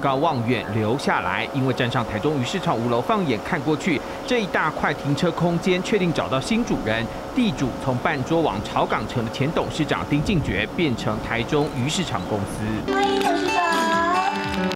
高望远留下来，因为站上台中鱼市场五楼放眼看过去，这一大块停车空间确定找到新主人，地主从半桌往潮港城的前董事长丁进觉变成台中鱼市场公司。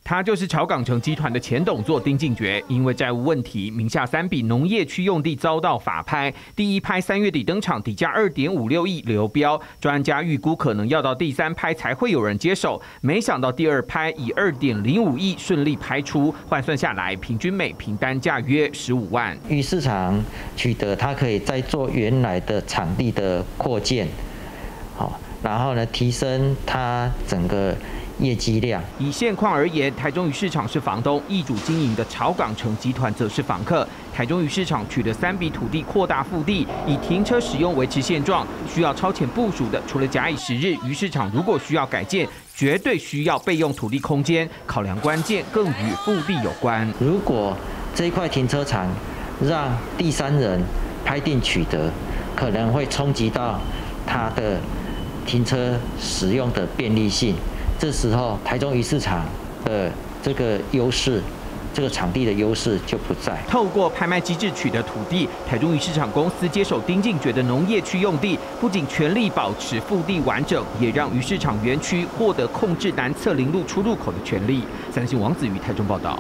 他就是潮港城集团的前董座丁进觉，因为债务问题，名下三笔农业区用地遭到法拍。第一拍三月底登场，底价二点五六亿流标，专家预估可能要到第三拍才会有人接手。没想到第二拍以二点零五亿顺利拍出，换算下来，平均每平单价约十五万。与市场取得，他可以再做原来的场地的扩建，好，然后呢，提升它整个。业绩量。以现况而言，台中鱼市场是房东，易主经营的潮港城集团则是房客。台中鱼市场取得三笔土地扩大腹地，以停车使用维持现状。需要超前部署的，除了假以时日，鱼市场如果需要改建，绝对需要备用土地空间。考量关键更与腹地有关。如果这一块停车场让第三人拍定取得，可能会冲击到它的停车使用的便利性。这时候，台中鱼市场的这个优势，这个场地的优势就不在。透过拍卖机制取得土地，台中鱼市场公司接手丁敬觉的农业区用地，不仅全力保持腹地完整，也让鱼市场园区获得控制南侧林路出入口的权利。三星王子于台中报道。